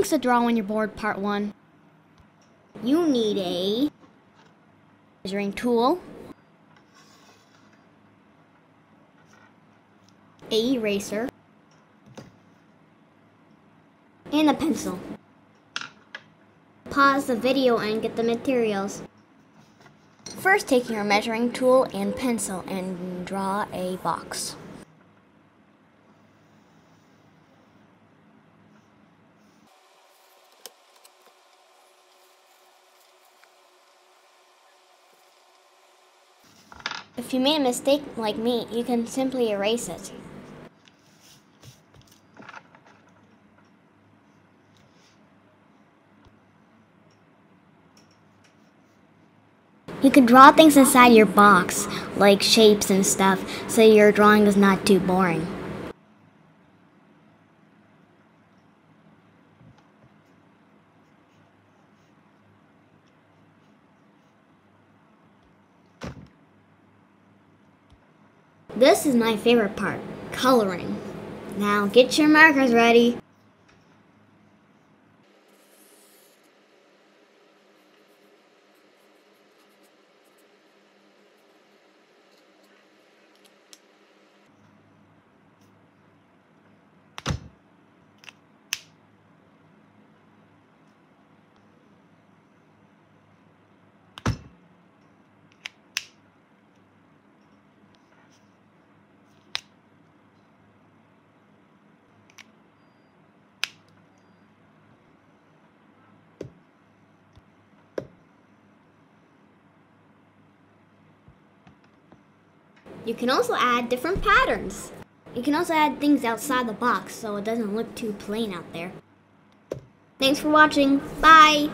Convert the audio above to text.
things to draw when you're bored, part one. You need a measuring tool, a eraser, and a pencil. Pause the video and get the materials. First, take your measuring tool and pencil and draw a box. If you made a mistake like me, you can simply erase it. You can draw things inside your box, like shapes and stuff, so your drawing is not too boring. This is my favorite part, coloring. Now get your markers ready. You can also add different patterns. You can also add things outside the box so it doesn't look too plain out there. Thanks for watching. Bye!